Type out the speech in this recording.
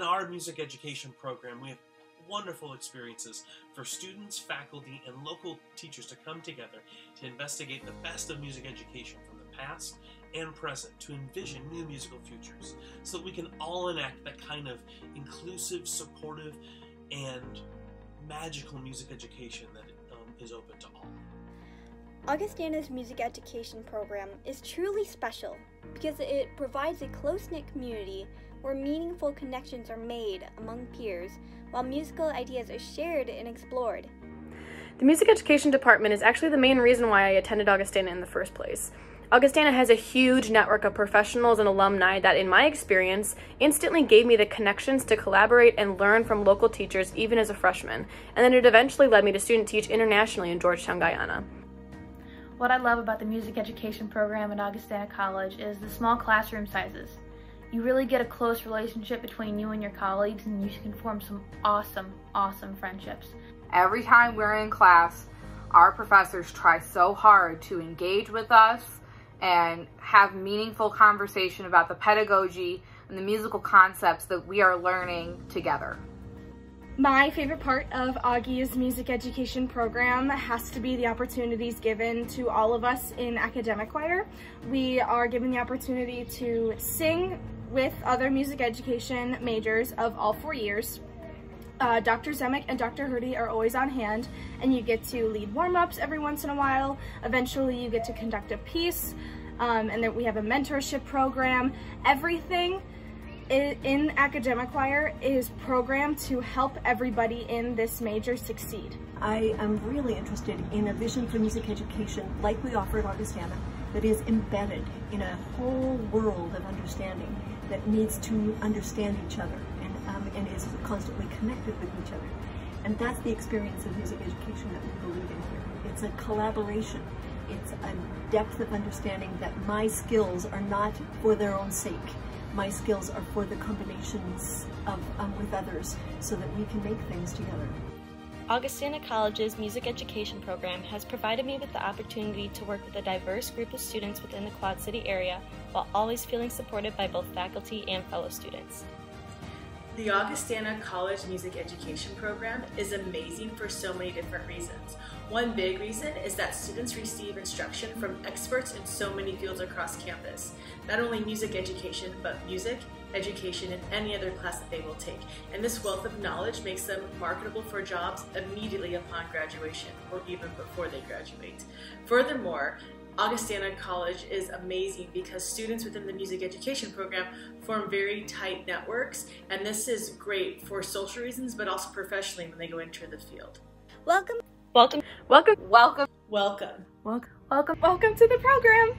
In our music education program, we have wonderful experiences for students, faculty, and local teachers to come together to investigate the best of music education from the past and present to envision new musical futures so that we can all enact that kind of inclusive, supportive, and magical music education that um, is open to all. Augustana's music education program is truly special because it provides a close knit community where meaningful connections are made among peers while musical ideas are shared and explored. The music education department is actually the main reason why I attended Augustana in the first place. Augustana has a huge network of professionals and alumni that, in my experience, instantly gave me the connections to collaborate and learn from local teachers even as a freshman, and then it eventually led me to student teach internationally in Georgetown, Guyana. What I love about the music education program at Augustana College is the small classroom sizes. You really get a close relationship between you and your colleagues and you can form some awesome, awesome friendships. Every time we're in class, our professors try so hard to engage with us and have meaningful conversation about the pedagogy and the musical concepts that we are learning together. My favorite part of Augie's music education program has to be the opportunities given to all of us in academic choir. We are given the opportunity to sing with other music education majors of all four years. Uh, Dr. Zemek and Dr. Hurty are always on hand and you get to lead warm-ups every once in a while. Eventually you get to conduct a piece um, and then we have a mentorship program. Everything in academic choir is programmed to help everybody in this major succeed. I am really interested in a vision for music education like we offer at Augustana that is embedded in a whole world of understanding that needs to understand each other and, um, and is constantly connected with each other. And that's the experience of music education that we believe in here. It's a collaboration. It's a depth of understanding that my skills are not for their own sake my skills are for the combinations of um, with others so that we can make things together. Augustana College's music education program has provided me with the opportunity to work with a diverse group of students within the Quad City area while always feeling supported by both faculty and fellow students. The Augustana College Music Education Program is amazing for so many different reasons. One big reason is that students receive instruction from experts in so many fields across campus. Not only music education, but music, education, and any other class that they will take. And this wealth of knowledge makes them marketable for jobs immediately upon graduation or even before they graduate. Furthermore, Augustana College is amazing because students within the music education program form very tight networks, and this is great for social reasons, but also professionally when they go into the field. Welcome. Welcome. Welcome. Welcome. Welcome. Welcome. Welcome. Welcome to the program.